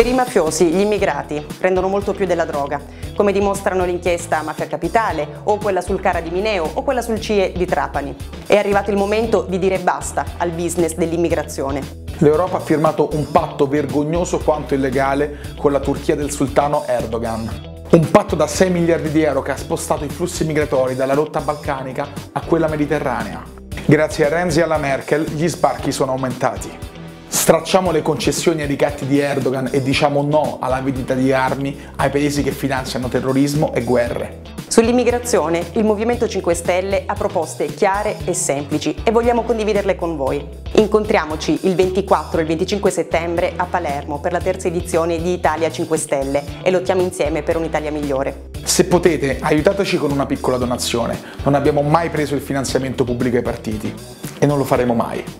Per i mafiosi gli immigrati prendono molto più della droga, come dimostrano l'inchiesta Mafia Capitale o quella sul Cara di Mineo o quella sul CIE di Trapani. È arrivato il momento di dire basta al business dell'immigrazione. L'Europa ha firmato un patto vergognoso quanto illegale con la Turchia del sultano Erdogan. Un patto da 6 miliardi di euro che ha spostato i flussi migratori dalla rotta balcanica a quella mediterranea. Grazie a Renzi e alla Merkel gli sbarchi sono aumentati. Stracciamo le concessioni ai ricatti di Erdogan e diciamo no alla vendita di armi ai paesi che finanziano terrorismo e guerre. Sull'immigrazione il Movimento 5 Stelle ha proposte chiare e semplici e vogliamo condividerle con voi. Incontriamoci il 24 e il 25 settembre a Palermo per la terza edizione di Italia 5 Stelle e lottiamo insieme per un'Italia migliore. Se potete, aiutateci con una piccola donazione. Non abbiamo mai preso il finanziamento pubblico ai partiti e non lo faremo mai.